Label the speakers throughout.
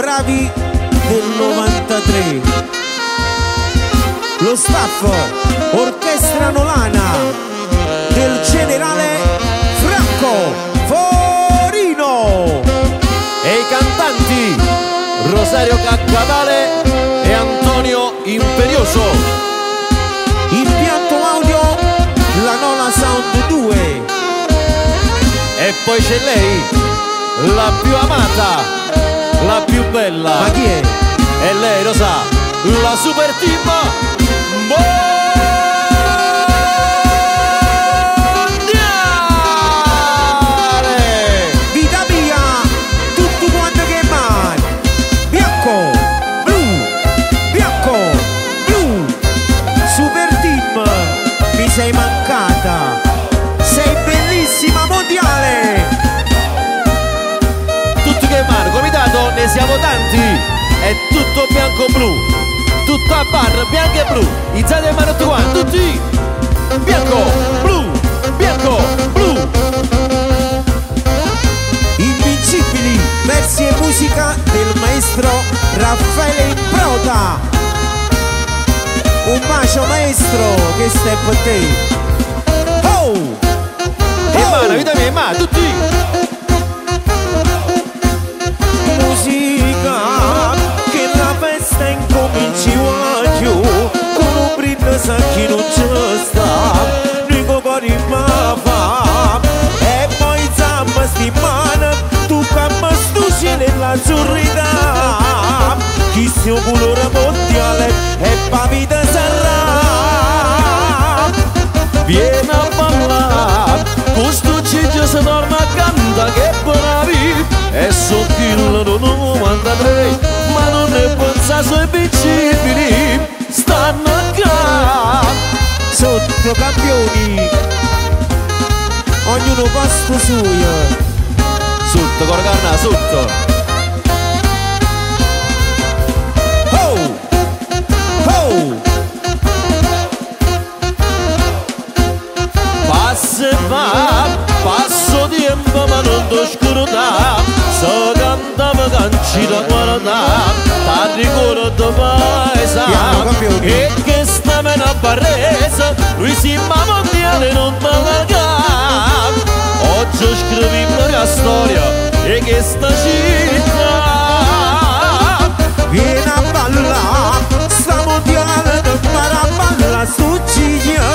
Speaker 1: Bravi del 93 Lo staff Orchestra Nolana del generale Franco Forino.
Speaker 2: E i cantanti Rosario Caccavale e Antonio Imperioso.
Speaker 1: Impianto audio La Nola Sound 2
Speaker 2: E poi c'è lei, la più amata, la più bella.
Speaker 1: Ma chi è?
Speaker 2: E lei lo sa, la super team mondiale! Ne siamo tanti, è tutto bianco-blu, tutto a bar bianco e blu, izzate mano tutti, tutti, bianco, blu, bianco, blu,
Speaker 1: Invincibili versi e musica del maestro Raffaele Improta Un bacio maestro che stai per te
Speaker 2: si torna a canta che bravi, e so kill 93, ma non ne pensa sui piccini, stanno qua.
Speaker 1: Sotto campioni Ognuno posto suo
Speaker 2: Sotto, corganna, sotto. Da, nam Tani guru
Speaker 1: dubaiza da.
Speaker 2: Ikis na me na bareza Lui si mamo djeli nun malagam Hoću škrvi mnoga storja Ikis na
Speaker 1: žita Vina palula Samo djeli nun para palula Sučinja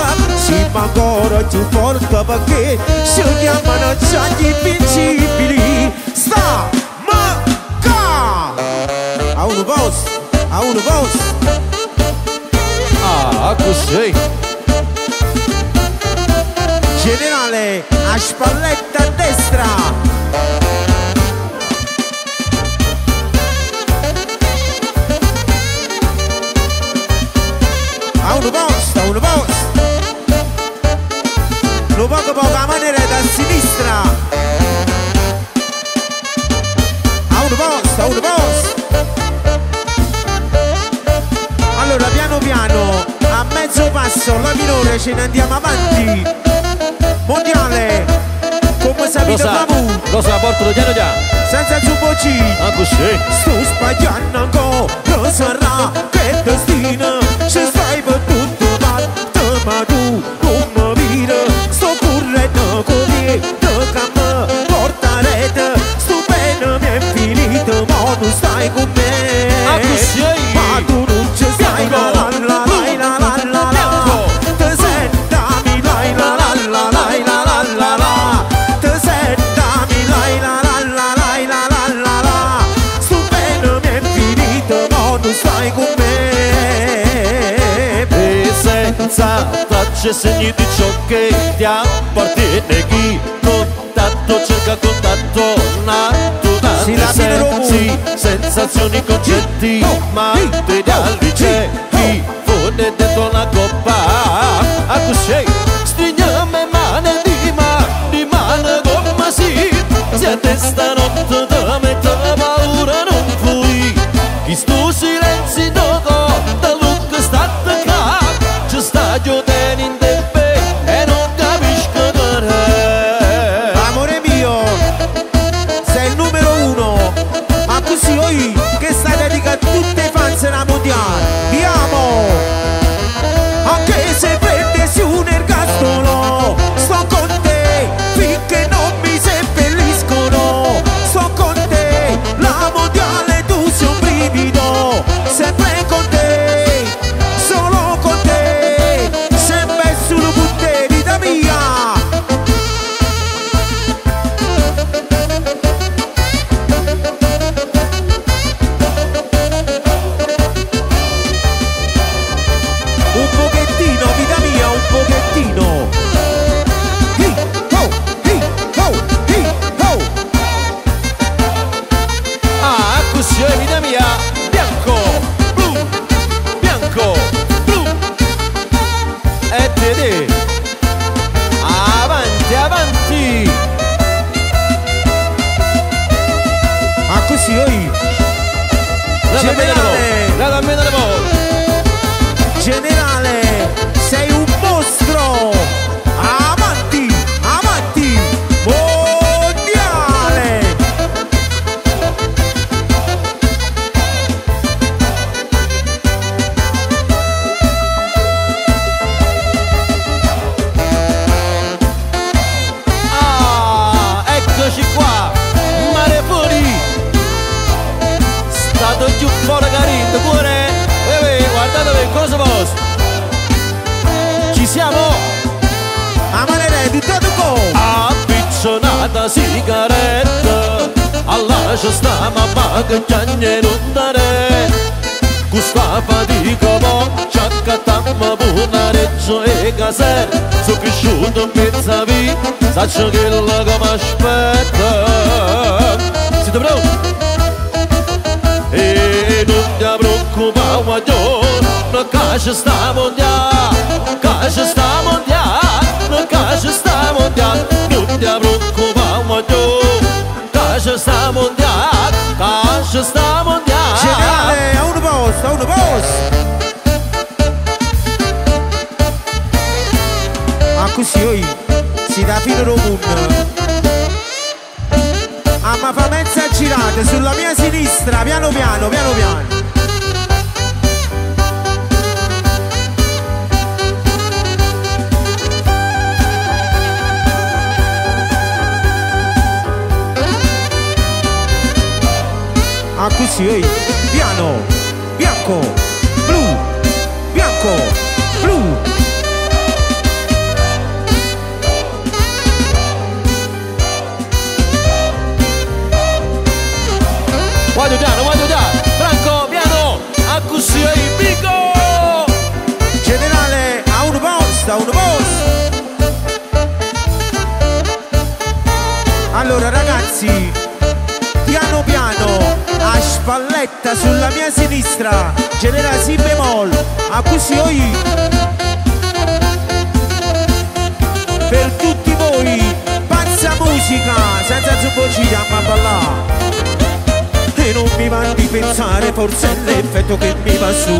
Speaker 1: Šima goro ću porka bake Šunja mano čanji pići bili Stop! Aúno Gols, Aúno
Speaker 2: ah Acusei.
Speaker 1: Generale, a spalletta a destra. Aúno Gols, Aúno Gols Lo poco poco a maniera da sinistra. A um no Gols piano piano a mezzo passo la minore ce ne andiamo avanti. Mondiale come
Speaker 2: Lo
Speaker 1: sapete
Speaker 2: sa,
Speaker 1: Mamu
Speaker 2: lo sa, portalo piano piano
Speaker 1: senza zubbocci
Speaker 2: Ah, così.
Speaker 1: Sto sbagliando ancora sarà? Che destino? Ci stai per tutto Që se një ditë që kejt jam Partijin
Speaker 2: e ki Kontato, cerca kontato Na
Speaker 1: tu da të
Speaker 2: sensi Sensazioni concetti
Speaker 1: oh,
Speaker 2: Materiali
Speaker 1: që
Speaker 2: ki Fune dentro la coppa. A ku shej Strinjëm e manë ndima Ndima në gomma si Se Alla ci stiamo a pagare non dare Questa fatica mo ci accattammo una reggio e caser Sono cresciuto in mezza vita Saccio che la che mi aspetta Siete pronti? E non ti preoccupare guaglione Che ci stiamo andiamo Che ci stiamo andiamo Che ci stiamo andiamo Non ti preoccupare ci stiamo andiamo Che ci stiamo andiamo
Speaker 1: Generale, a un posto, a un posto. Ah, così, oi. Si dà fino al mondo. Ah, ma fa mezza girata sulla mia sinistra, piano piano, piano piano. Ah, così, oi. Piano, bianco, blu, bianco, blu.
Speaker 2: Guarda piano, guarda piano Franco, piano A così il bico
Speaker 1: Generale, a un posto, a un posto. Allora ragazzi, a spalletta sulla mia sinistra, generale si bemol, a così oi. Per tutti voi, pazza musica, senza zubbociglia a ballare. E non mi va di pensare, forse è l'effetto che mi va su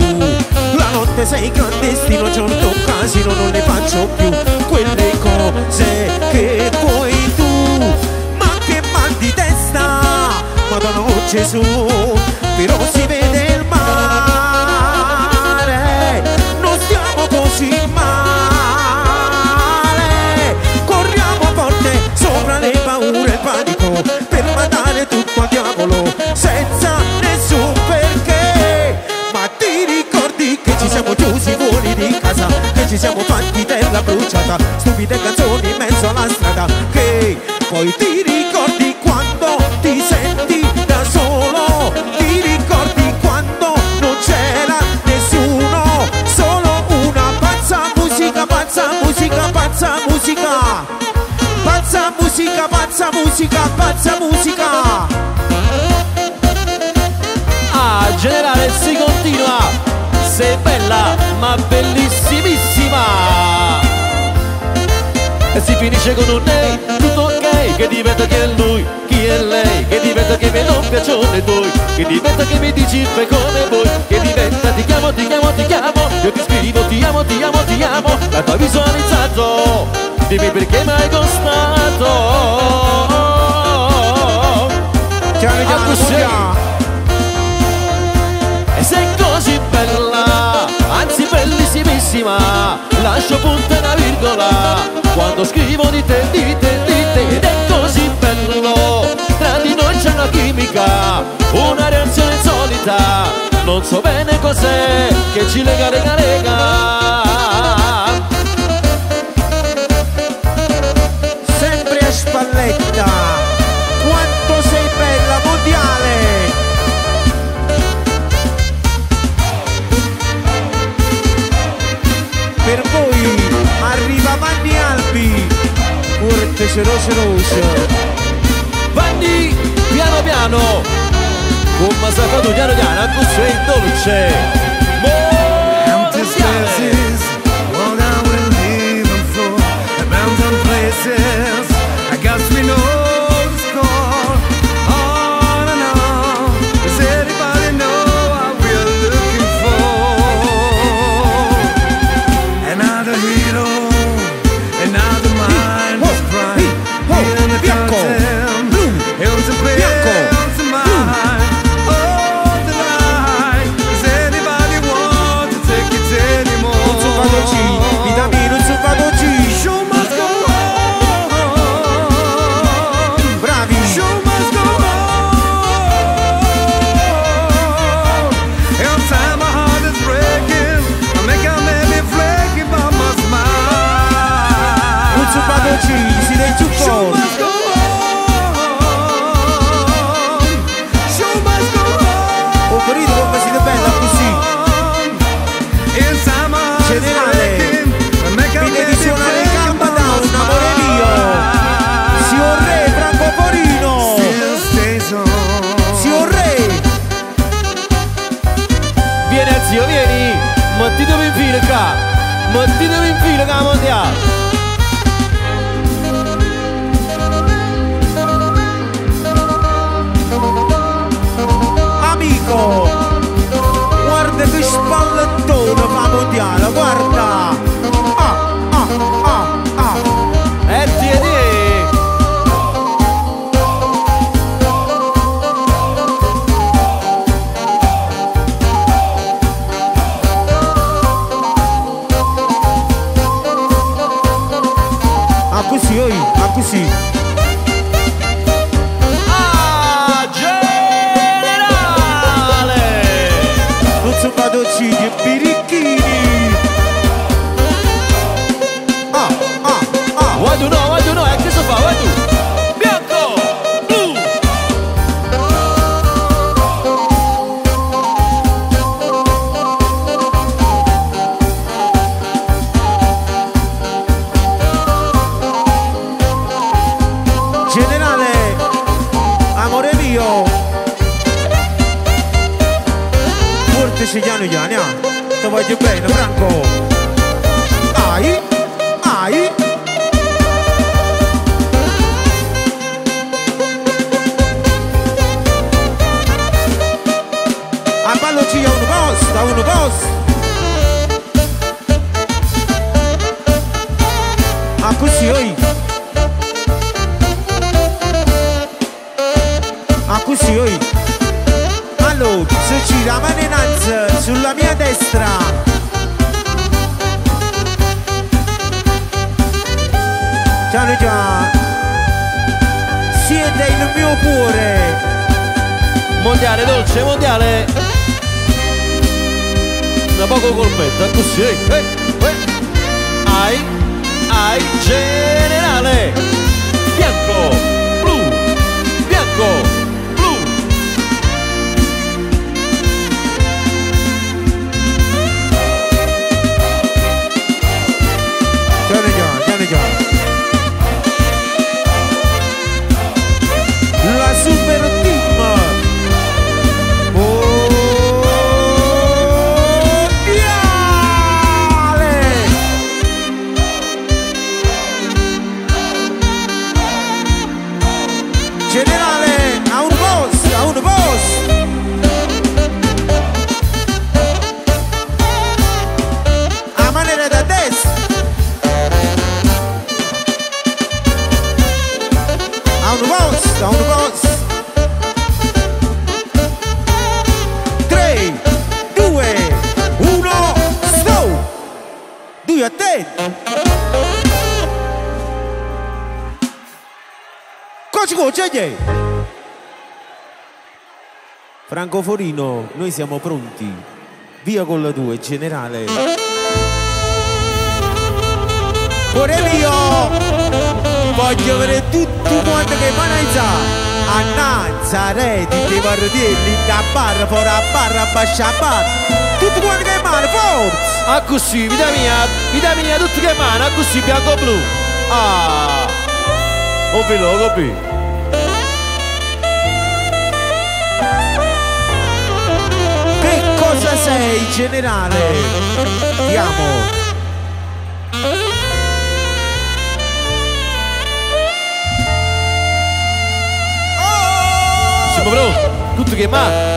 Speaker 1: La notte sei clandestino, giorno casino, non ne faccio più Quelle cose che vuoi tu Oh Gesù Però si vede il mare. Non stiamo così male. Corriamo forte sopra le paure e panico Per mandare tutto a diavolo senza nessun perché. Ma ti ricordi che ci siamo chiusi fuori di casa Che ci siamo fatti terra bruciata Stupide canzoni in mezzo alla strada Che poi ti ricordi pazza musica, pazza musica. Pazza musica, pazza musica, pazza musica.
Speaker 2: Ah, generale si continua. Sei bella ma bellissimissima E si finisce con un lei Tutto ok Che diventa chi è lui Chi è lei Che diventa che mi non piacciono i tuoi Che diventa che mi dici fai come vuoi Che diventa ti chiamo, ti chiamo, ti chiamo Io ti scrivo ti amo, ti amo, ti amo La tua visualizzato Dimmi perché mi hai costato
Speaker 1: Chiaro,
Speaker 2: Ah, bellissimissima Lascio punta una virgola. Quando scrivo di te, di te, di te Ed è così bello. Tra di noi c'è una chimica Una reazione insolita. Non so bene cos'è Che ci lega, lega, lega.
Speaker 1: Sempre a spalletta Forte ceroso rosso
Speaker 2: Vanni, piano piano. Fa tu piano piano A questo è dolce.
Speaker 3: Empty spaces, what I will leave them for. Abandoned places,
Speaker 1: Francoforino, noi siamo pronti. Via con la 2, generale. Corelio! Voglio vedere tutti quanti che panaizzano! Annanza, reti, dei barrielli, da barra, fora barra, bascia barra. Tutti quanti che mano, forza!
Speaker 2: A così, vita mia, vita mia, tutti che mano, a così, bianco blu. Ah! Ho veloce, ho
Speaker 1: cosa eh. sei generale? Ti amo.
Speaker 2: Siamo pronti, tutto che
Speaker 1: va?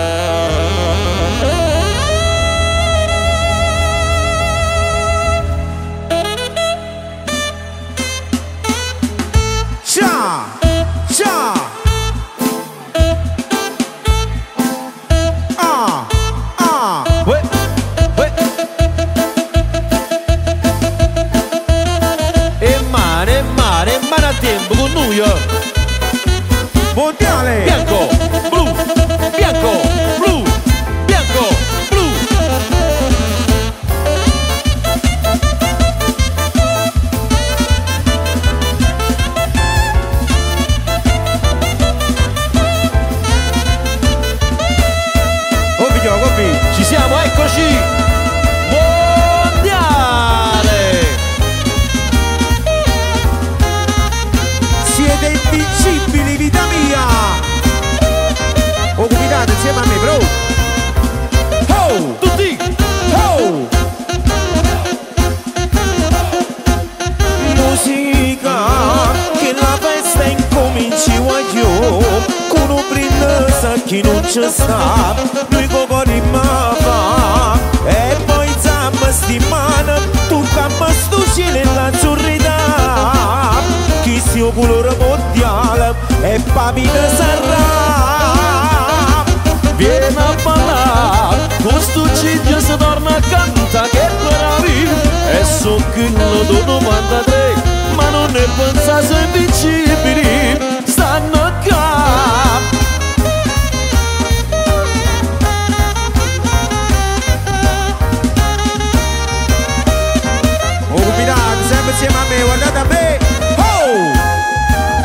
Speaker 1: Cuidado, sempre insieme a me, guardate a me Oh!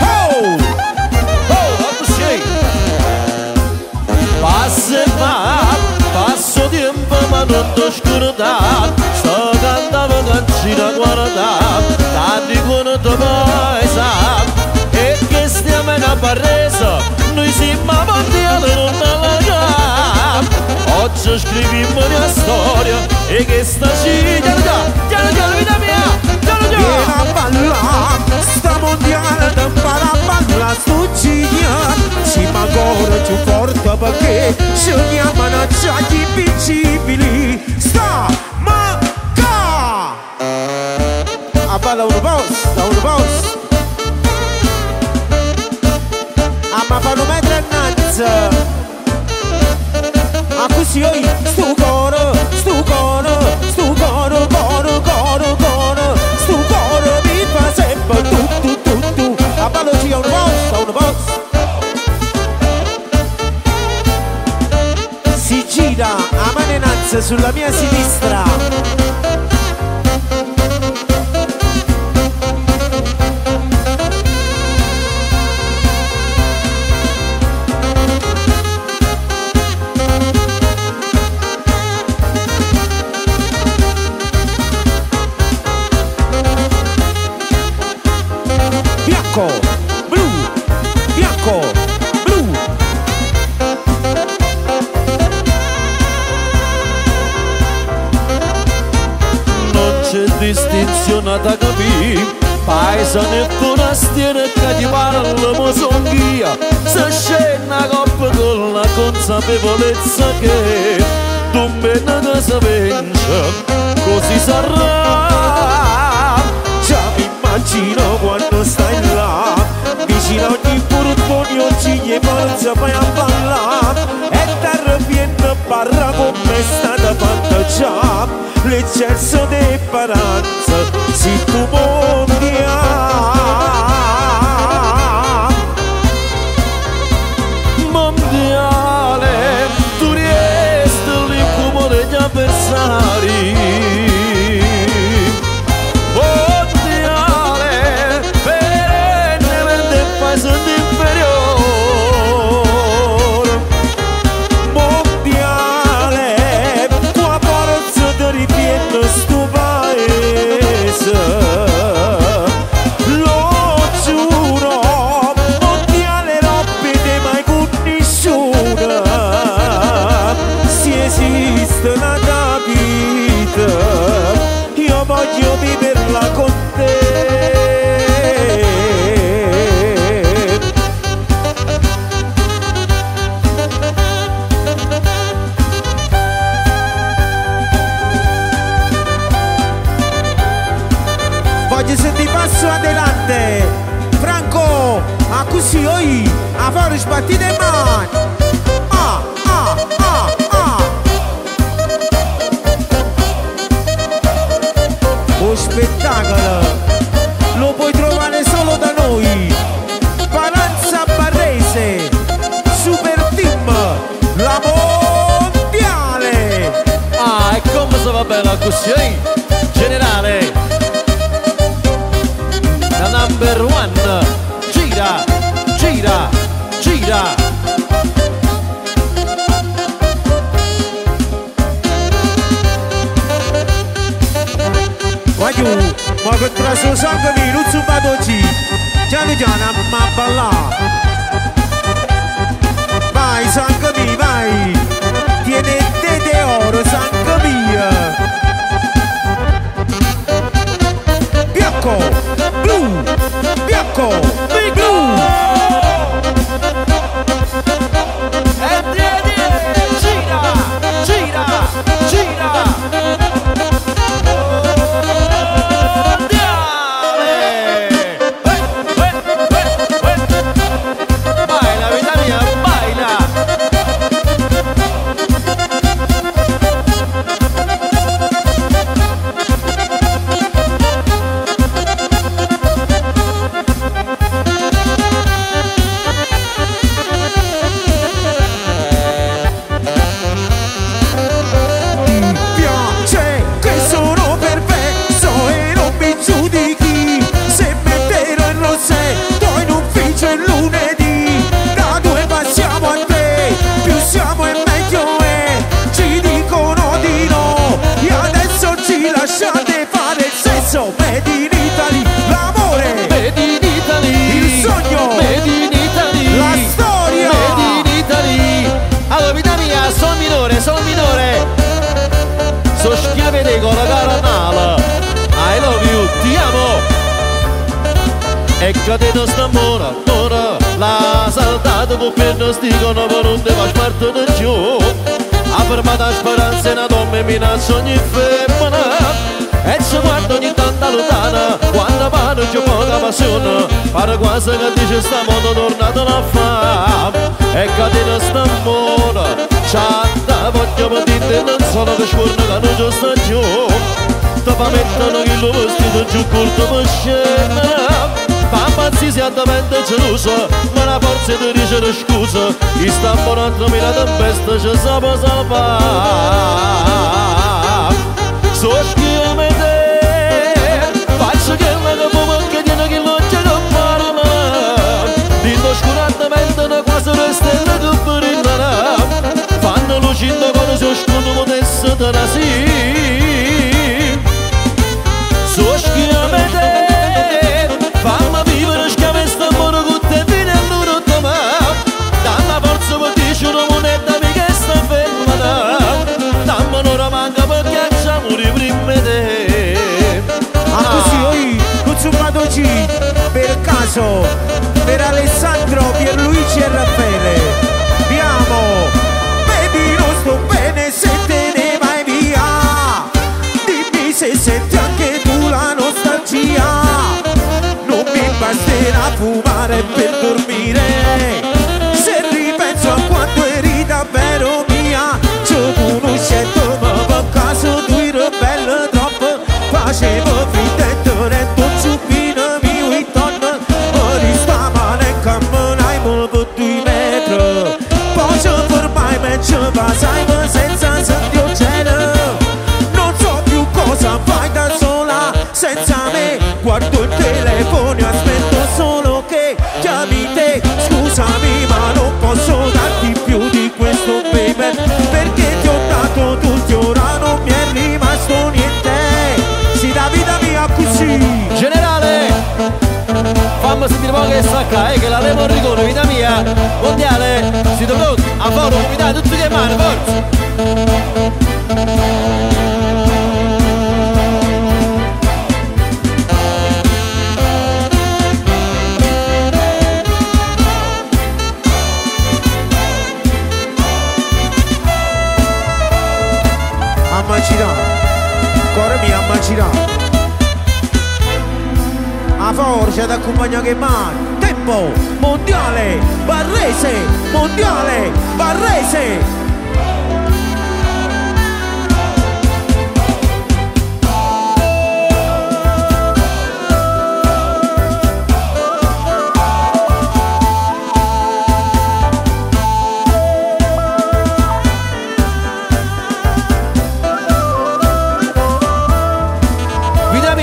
Speaker 1: Oh!
Speaker 2: Oh, così Passa e va, passo tempo ma non ti scordare Sto cantando canzina guarda Da dicono te paesa E che stiamo in a barresa Noi siamo mondiali non la cap Oggi scriviamo una storia E che sta ciglia Piano piano vita mia Piano
Speaker 1: Vieni
Speaker 2: piano
Speaker 1: a ballare, sta mondiale da impara a ballare sto ciglia Ci ma ancora più forte perché ci chiamano giacchi invincibili Sta ma ca A balla uno boss, da uno boss A ma fanno mettere innanzi A così oi, stu coro, stu coro, stu coro, coro, Si gira a alza sulla mia sinistra
Speaker 2: c'è distinzione da capire Paesano e forastiere che ti parlano songhia Se c'è una coppa con la consapevolezza che Tu bene che si vince, così sarà
Speaker 1: Già mi immagino quando stai là Vicino a ogni portone oggi gli forza vai a ballare E terra viene barra come è stata fatta già L'eccesso di paranza si tu mondiale oi A fare sbattite mani
Speaker 2: saltata con penna sticono ma non te va spartare giù Ha fermato la speranza una donna e minaccia ogni femmina. E se guarda ogni tanto lontana quando pare c'è poca passione. Pare quasi che dice sta mondo tornato a fare e catena sta mona c'ha voglio ma dite non sono che scorno che non ci sta giù ti fa mettere lo vestito giù corto per scena Mamma si altamente gelosa Ma la forza di dicere scusa Chi sta per un'altra mila tempesta Ci sa può salvare So schiame te Faccio che la capo che tiene che non c'è che fare Dito oscuratamente una quasi una stella che brillano Fanno lucendo con se oscuro potesse te
Speaker 1: Caso Per Alessandro, Pierluigi e Raffaele. Vi amo. Baby non sto bene se te ne vai via. Dimmi se senti anche tu la nostalgia. Non mi basterà fumare per dormire e so più cosa fai da sola senza me. Guardo il telefono e aspetto solo che chiami te. Scusami ma non posso darti più di questo baby Perché ti ho dato tutti ora non mi è rimasto niente. Si da vita mia così
Speaker 2: Generale Fammi sentire un po' che sta qua, eh, che la Remo Rigone, vita mia Mondiale, siete pronti? A forum, mi date tutti le mani, forza.
Speaker 1: Ammacirà Cuore mio ammacirà A forza d'accompagna che mai Tempo Mondiale Barrese Mondiale Barrese.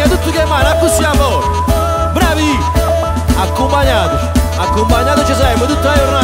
Speaker 2: Tutti che mani, così Accompagnateci, accompagnateci sempre tutta la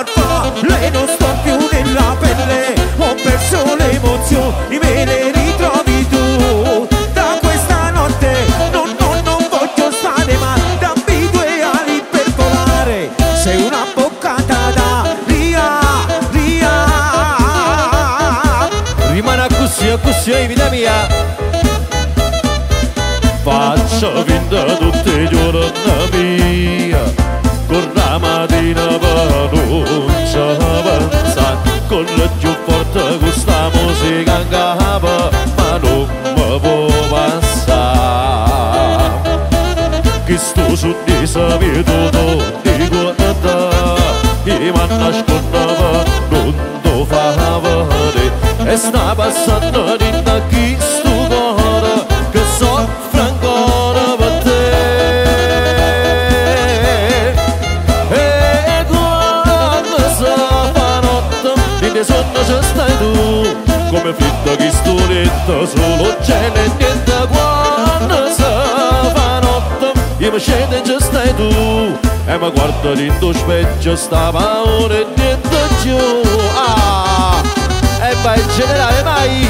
Speaker 1: arpa Lei non sta più nella pelle. Ho perso le emozioni Me le ritrovi tu. Da questa notte No, no, non voglio stare Ma dammi due ali per volare. Sei una boccata da via, via.
Speaker 2: Rimane così, così, vita mia. Faccio finta tutti i giorni Manggahaba manung mabobasa Kistu sudi sabidu do digwata Iman nashkunava nundo fahavade Esnaba sanadita kistu gohara Kasor frangora bate Edward nasa panotam Dinde sonda jasta fitta chi stonetta solo c'è e niente quando si fa notte io mi scendo già stai tu. Eh, e mi guardo in tuo specchio sta paura e niente giù. Ah e vai
Speaker 1: in
Speaker 2: generale mai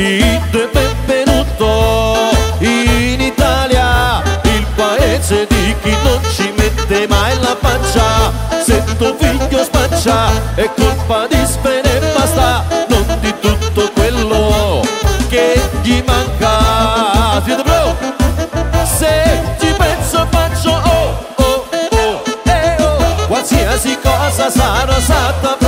Speaker 2: Dite benvenuto in Italia, il paese di chi non ci mette mai la faccia. Se tuo figlio spaccia è colpa di spene e basta, non di tutto quello che gli manca. Se ci penso faccio oh oh oh, eh oh, qualsiasi cosa sarà stata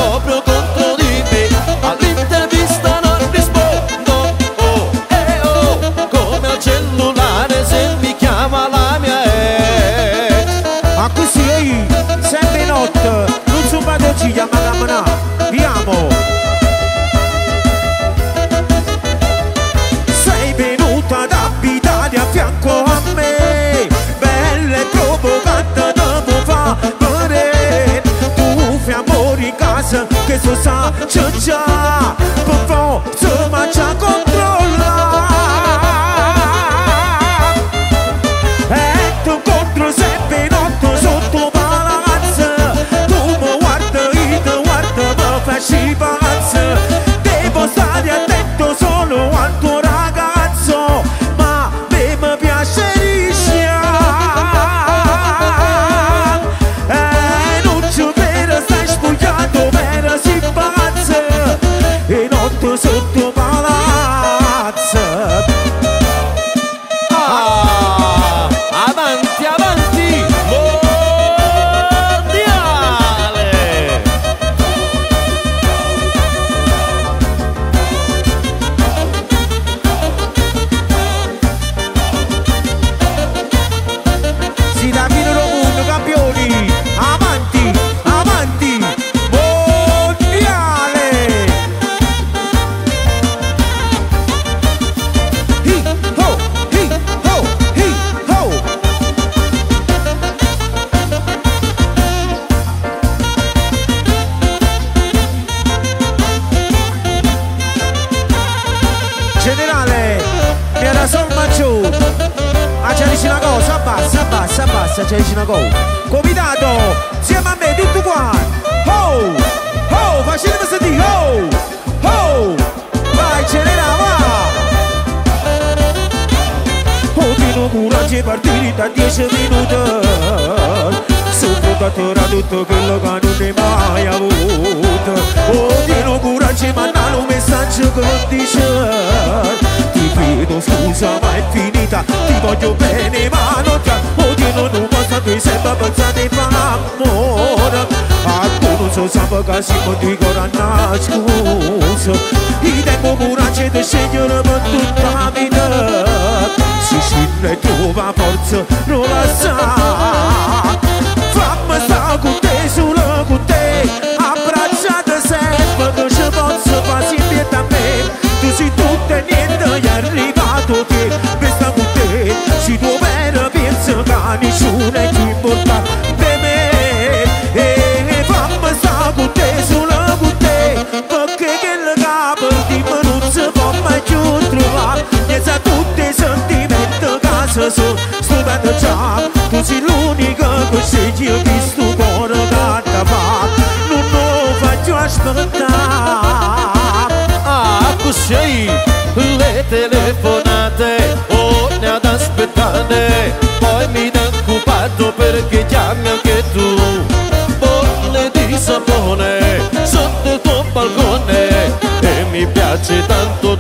Speaker 1: teniendo è arrivato che pensa con te si dove era pensava nessuno è più importante me e fammi sta con te solo con te perché che la capo di me non si può mai più trovare e sa tutti i sentimenti che si sono stupendo già tu sei l'unica che sei io di sto cuore che ti fa non lo faccio aspettare
Speaker 2: ah, telefonate o ne ad aspettare. Poi mi dà occupato perché chiami anche tu. Bolle di sapone sotto il tuo balcone e mi piace tanto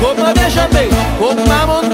Speaker 1: como vou como montanha.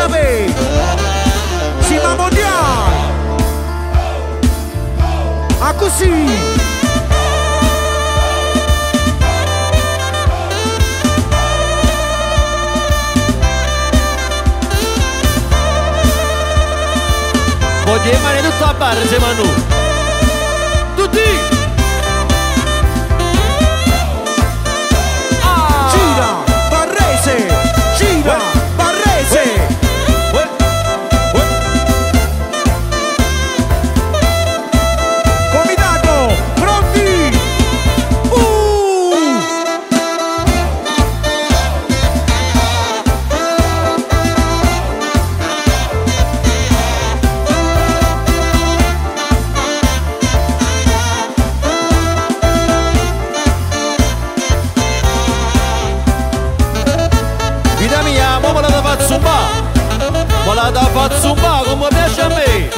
Speaker 1: saber. Cima
Speaker 2: mundial. Acusi. Bom dia, Maria do Top, Manu. zumba. Bola da fato zumba come piace a me.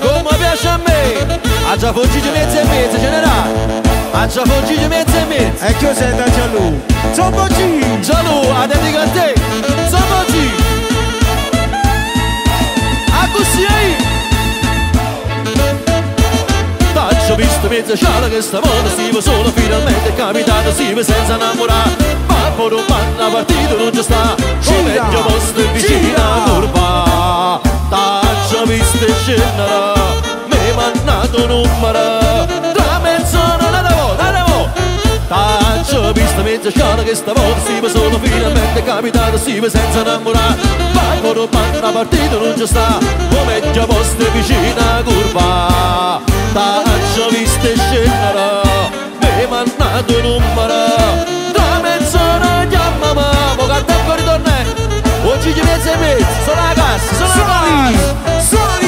Speaker 2: Come piace a me. Ha già fuggito mezzo e mezzo generale. Ha già fuggito mezzo e mezzo
Speaker 1: E che sei da Gialù Zumba G.
Speaker 2: Gialù, a dedica a te. Zumba G. A così aí T'ho visto mezza sciala che stavolta si va solo Finalmente è capitato si va senza innamorare tempo non manna partito non ci sta.
Speaker 1: Ci
Speaker 2: meglio posto vicina curva Taccia vista e scena Me mannato numero Tra mezz'ora la devo, la devo. Taccia vista mezza scena che stavolta si va solo finalmente capitato si va senza innamorare. Tempo non manna partito non ci sta. O meglio posto vicina curva Taccia vista e
Speaker 1: scena Me mannato numero Surely, surely.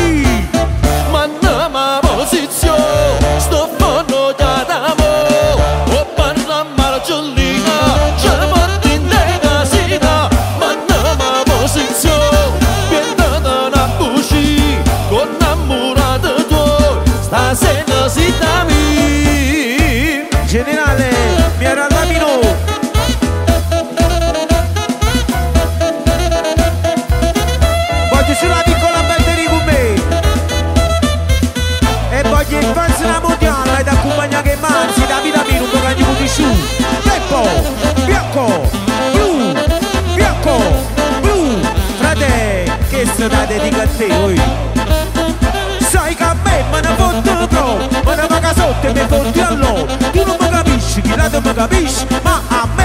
Speaker 1: do Mogabish, ma amém.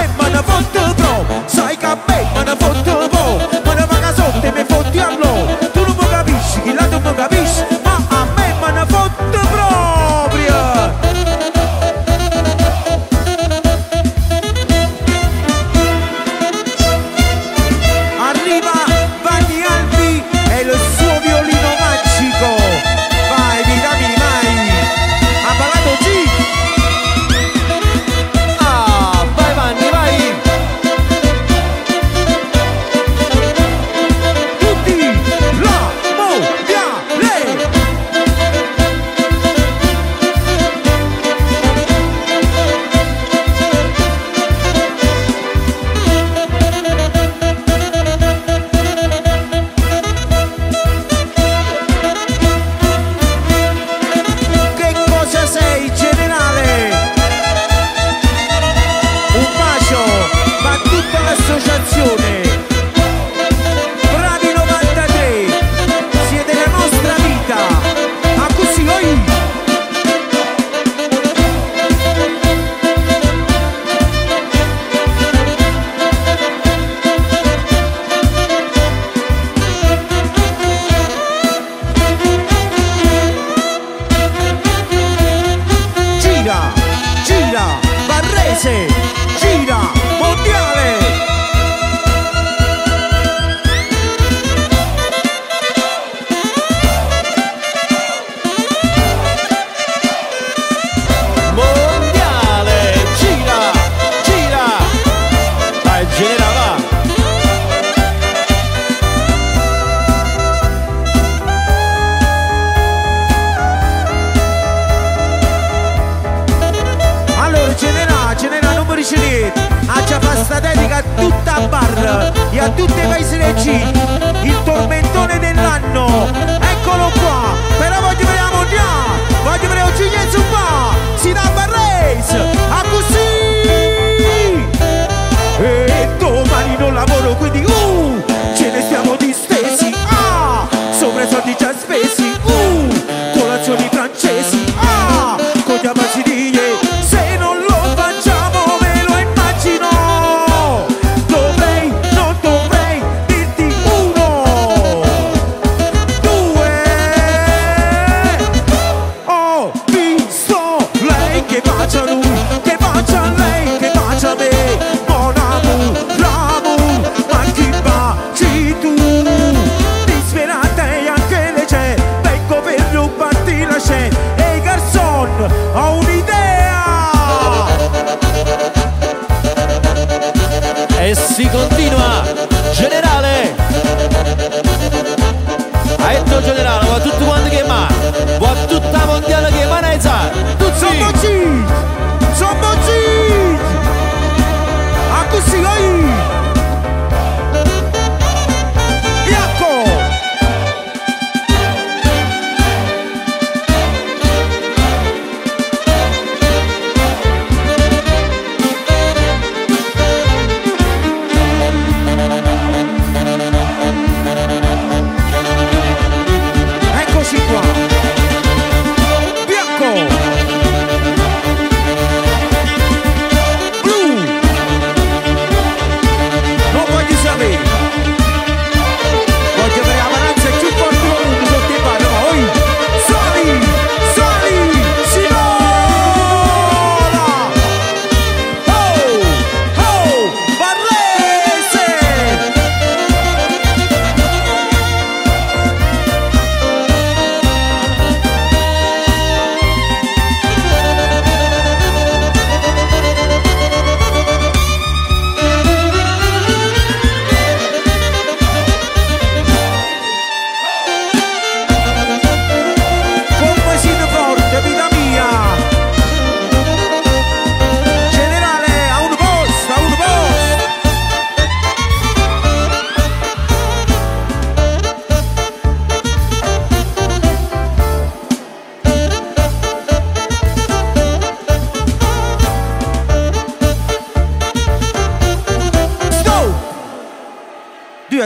Speaker 1: es y continúa.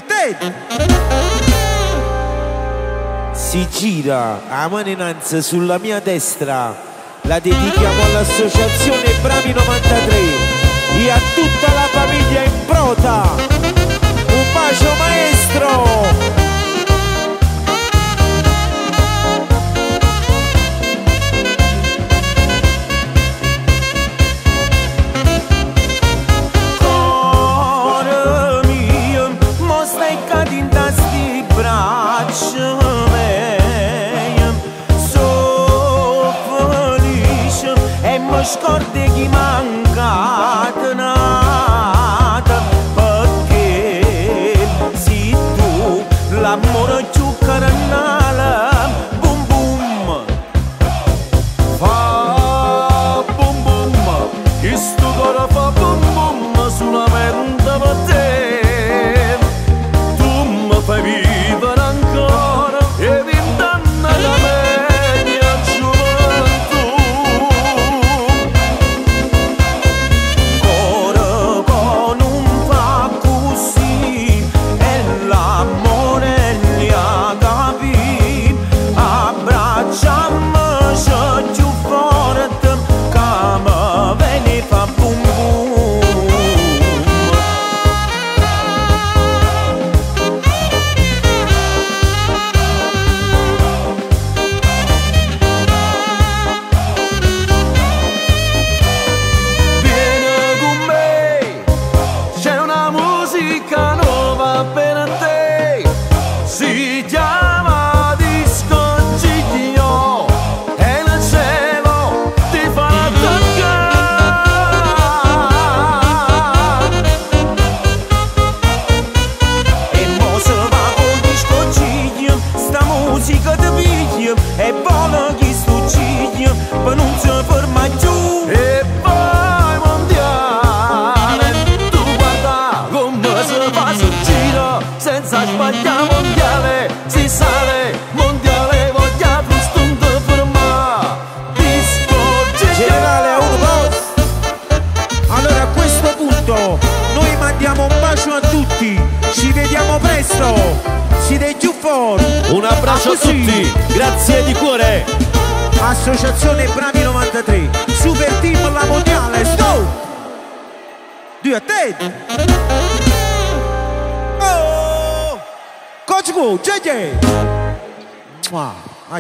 Speaker 1: attenti! Si gira a mano in sulla mia destra, la dedichiamo all'associazione Bravi 93 e a tutta la famiglia in prota. Un bacio maestro!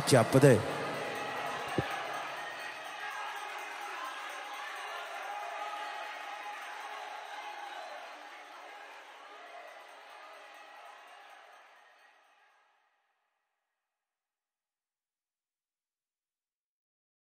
Speaker 1: 脚不对。